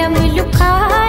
رملقاك